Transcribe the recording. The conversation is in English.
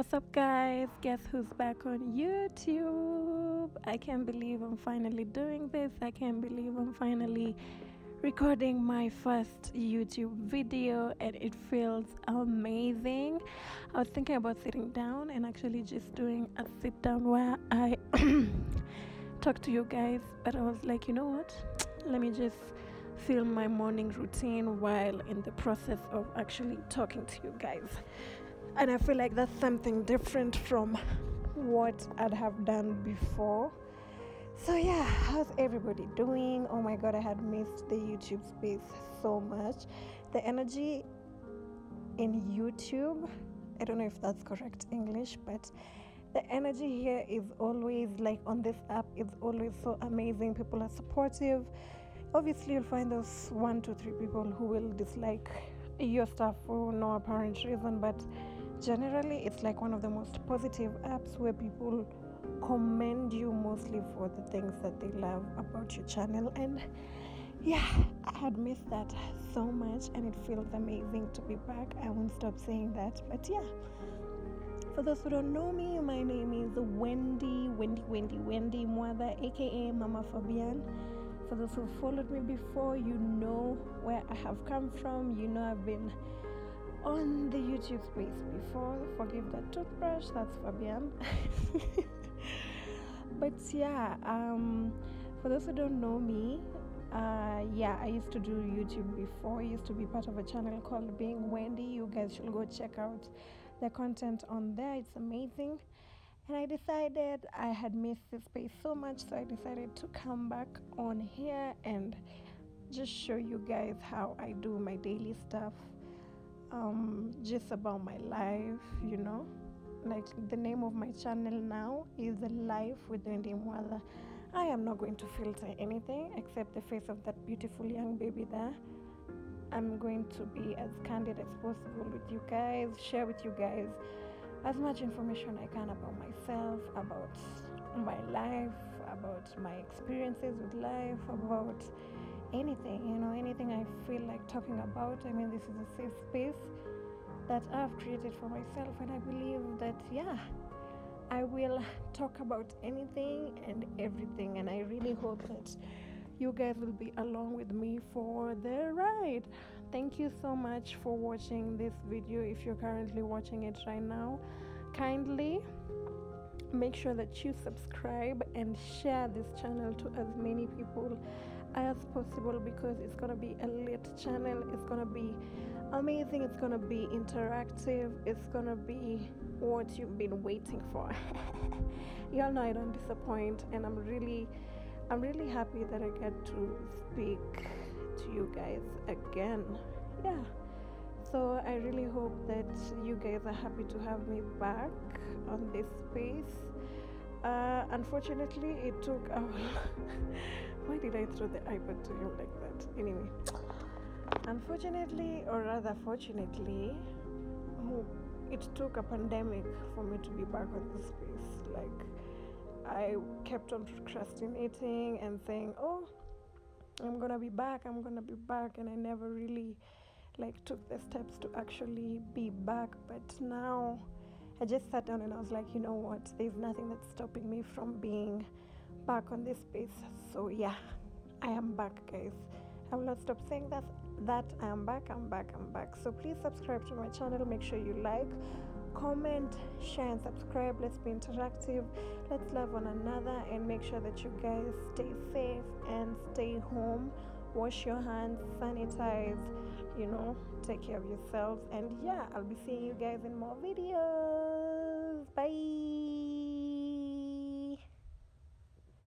What's up, guys? Guess who's back on YouTube? I can't believe I'm finally doing this. I can't believe I'm finally recording my first YouTube video, and it feels amazing. I was thinking about sitting down and actually just doing a sit down where I talk to you guys, but I was like, you know what? Let me just film my morning routine while in the process of actually talking to you guys and I feel like that's something different from what I'd have done before. So yeah, how's everybody doing? Oh my god, I had missed the YouTube space so much. The energy in YouTube, I don't know if that's correct English, but the energy here is always like on this app is always so amazing. People are supportive. Obviously, you'll find those one, two, three people who will dislike your stuff for no apparent reason, but generally it's like one of the most positive apps where people commend you mostly for the things that they love about your channel. And yeah i had missed that so much and it feels amazing to be back. I won't stop saying that. But yeah for those who don't know me my name is wendy wendy wendy wendy Mwatha aka mama fabian. For those who followed me before you know where i have come from. You know i've been on the YouTube space before. Forgive that toothbrush, that's Fabian. but yeah, um, for those who don't know me, uh, yeah, I used to do YouTube before. I used to be part of a channel called Being Wendy. You guys should go check out the content on there, it's amazing. And I decided I had missed this space so much, so I decided to come back on here and just show you guys how I do my daily stuff um, just about my life, you know. Like the name of my channel now is Life with Wendy Mwatha. I am not going to filter anything except the face of that beautiful young baby there. I'm going to be as candid as possible with you guys, share with you guys as much information I can about myself, about my life, about my experiences with life, about anything, you know, anything I feel talking about. I mean, this is a safe space that I've created for myself, and I believe that, yeah, I will talk about anything and everything, and I really hope that you guys will be along with me for the ride. Thank you so much for watching this video. If you're currently watching it right now, kindly make sure that you subscribe and share this channel to as many people as possible because it's gonna be a lit channel it's gonna be amazing it's gonna be interactive it's gonna be what you've been waiting for. Y'all know i don't disappoint and i'm really i'm really happy that i get to speak to you guys again. Yeah. So i really hope that you guys are happy to have me back on this space. Uh, unfortunately it took a why did I throw the iPad to him like that? Anyway, unfortunately, or rather, fortunately, oh, it took a pandemic for me to be back on this space. Like, I kept on procrastinating and saying, "Oh, I'm gonna be back. I'm gonna be back," and I never really like took the steps to actually be back. But now, I just sat down and I was like, you know what? There's nothing that's stopping me from being back on this space. So yeah i am back guys. I will not stop saying that that i am back i'm back i'm back. So please subscribe to my channel. Make sure you like comment share and subscribe. Let's be interactive. Let's love one another and make sure that you guys stay safe and stay home. Wash your hands sanitize you know take care of yourselves. And yeah i'll be seeing you guys in more videos. Bye